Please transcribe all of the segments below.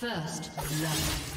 First blood.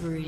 Killing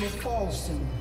Will fall soon.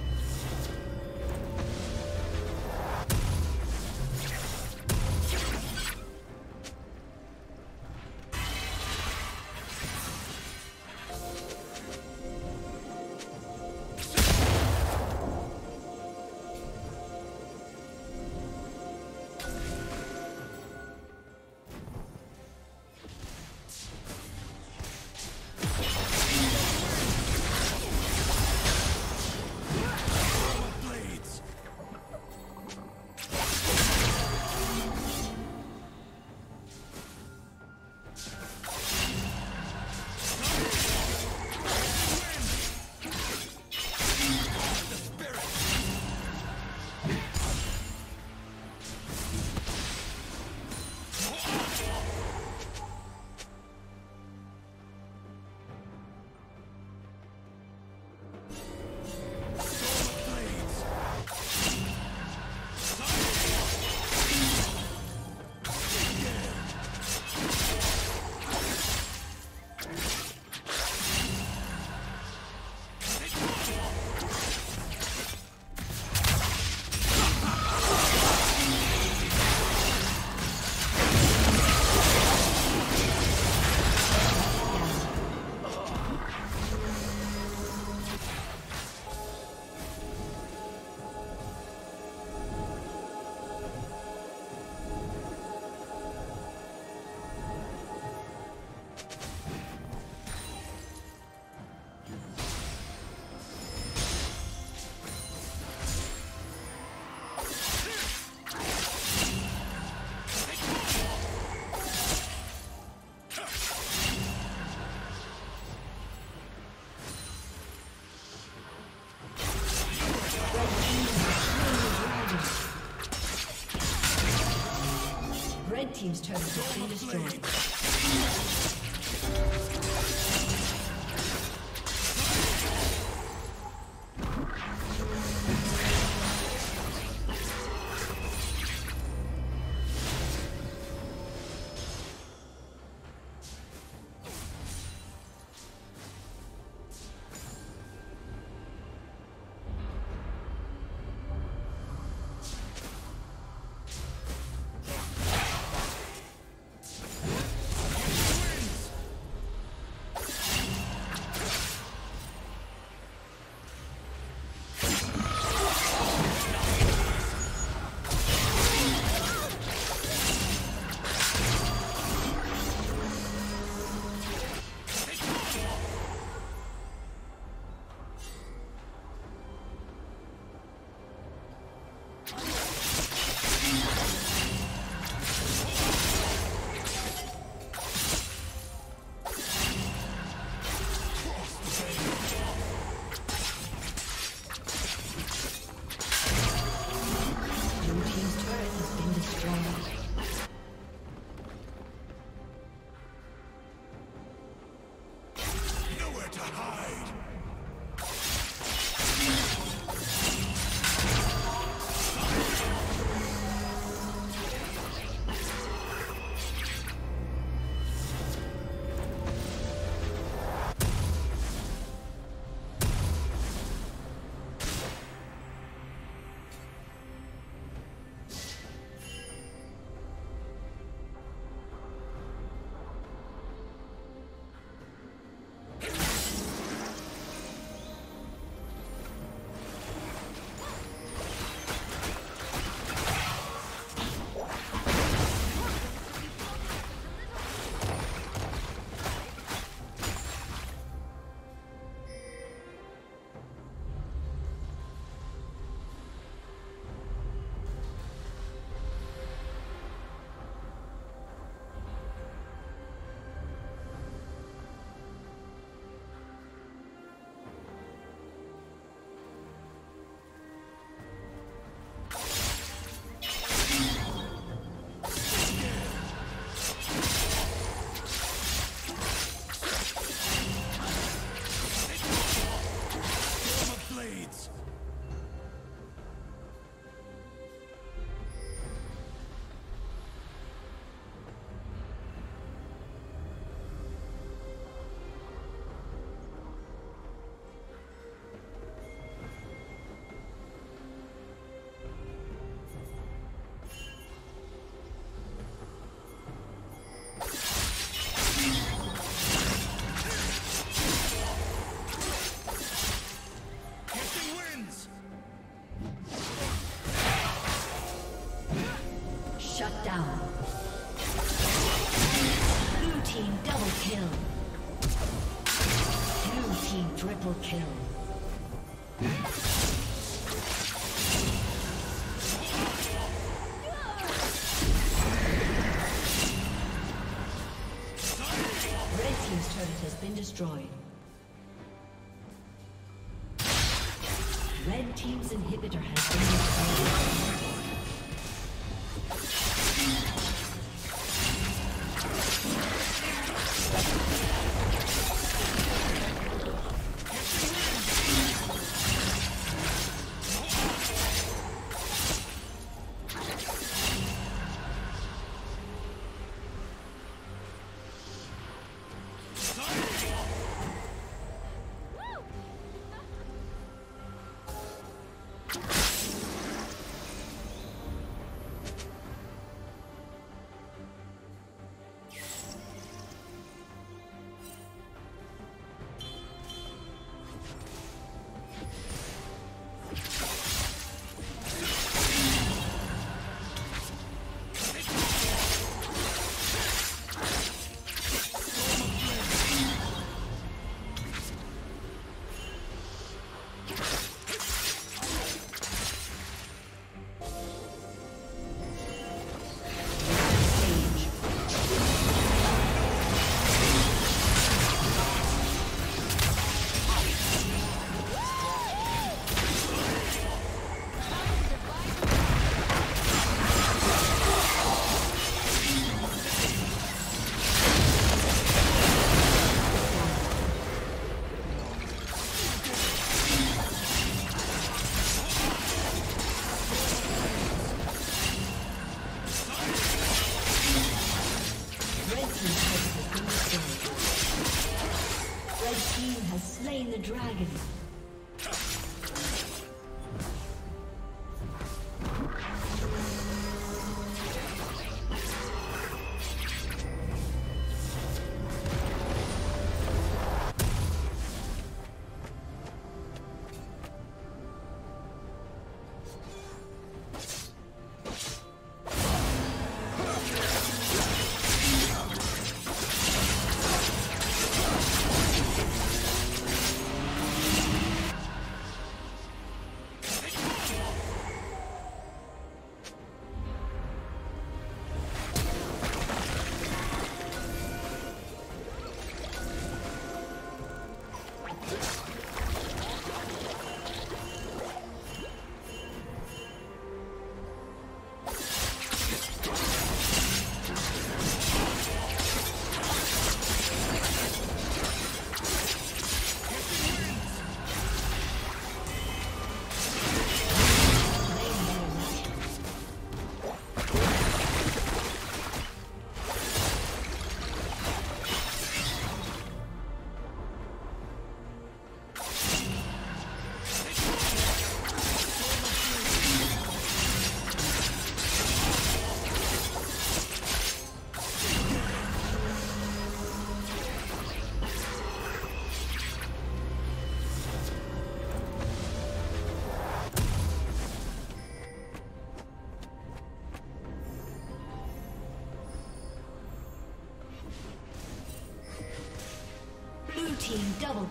to hide. Destroyed.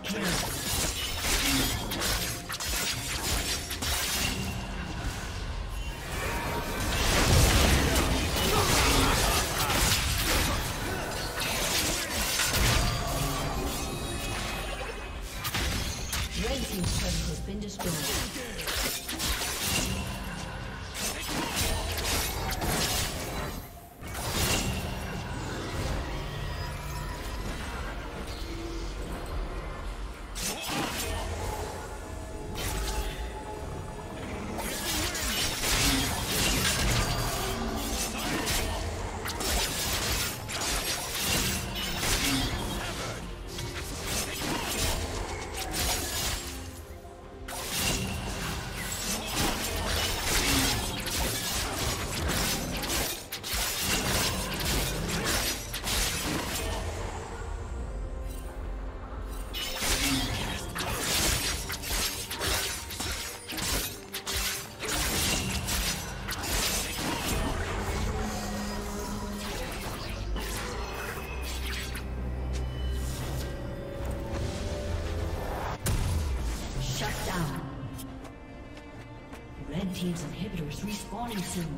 Kill. Respawning soon.